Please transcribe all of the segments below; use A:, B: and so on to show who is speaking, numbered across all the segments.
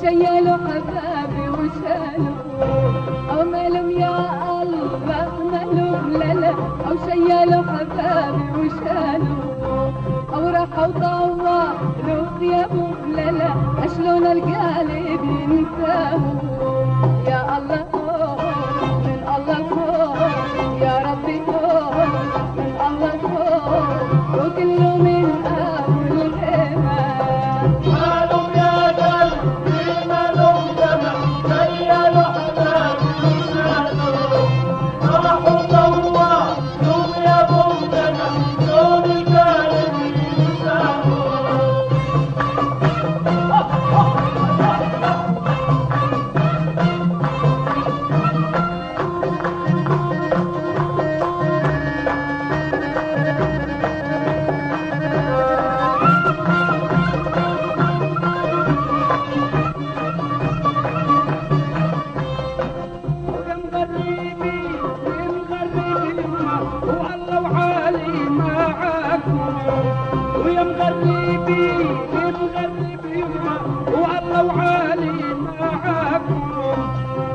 A: شيلوا حبابي وشالوا. أو مالهم يا الله مالهم لا أو شيلوا حبابي وشالوا. أو راحوا طوالوا ثيابهم لا لا شلون القلب ينساهم. يا الله.
B: Broken romance.
C: ويا مغربي يا مغربي والله وعالي معاكم.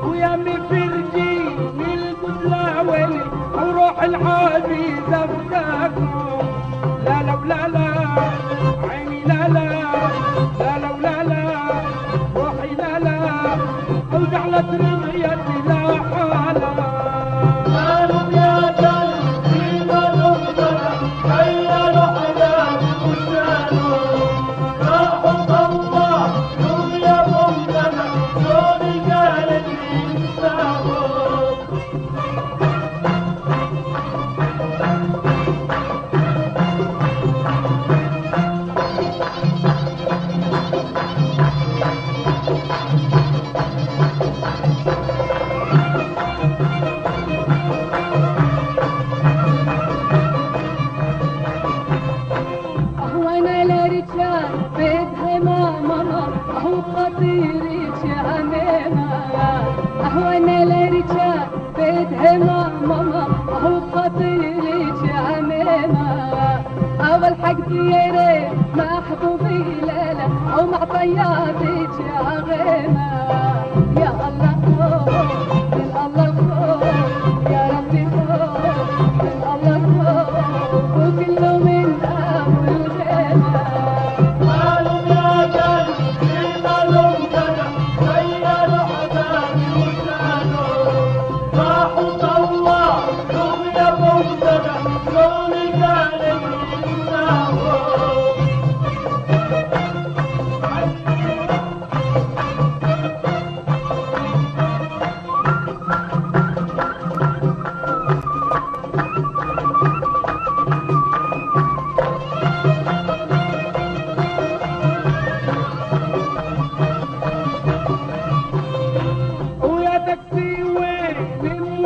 C: ويا مفرجي من القدلاوي وروح لا لا ولا لا عيني لا لا لا لا لا روحي لا لا. وجعلت رضيتي
A: ماما هو خطيري شامينا اول حق ديري محبوبي ليلة أو مع طياتي شاغينا يا الله من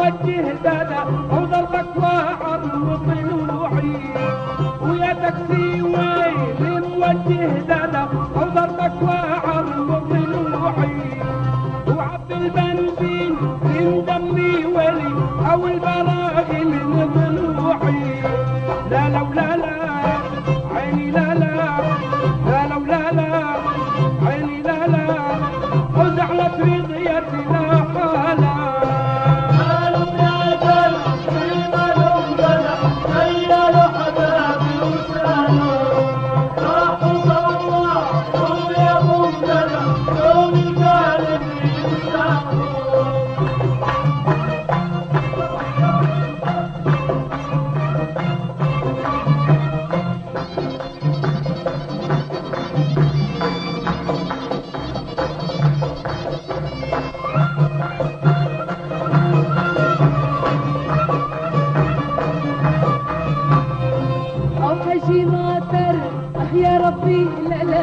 C: موجه دادا وضربك وعرض ضلوعي ويا تكفي وين موجه دادا وضربك وعرض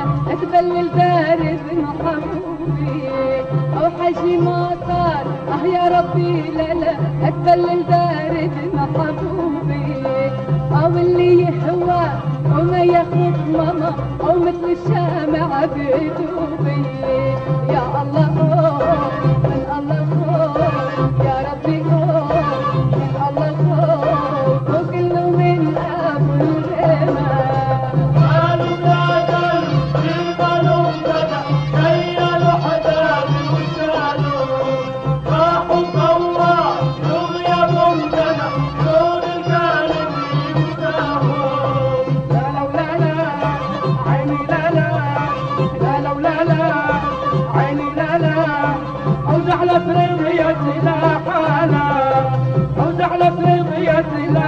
C: اقبل البارد محبوبي أو حشي مطر
B: أه يا
A: ربي لا لا. اكبل البارد محبوبي أو اللي يهوى وما يخوف ماما أو مثل الشامع بدوبي يا الله.
C: لا لو لا لا. عيني لا زعلت رضيتي لا. حالا زعلت رضيتي لا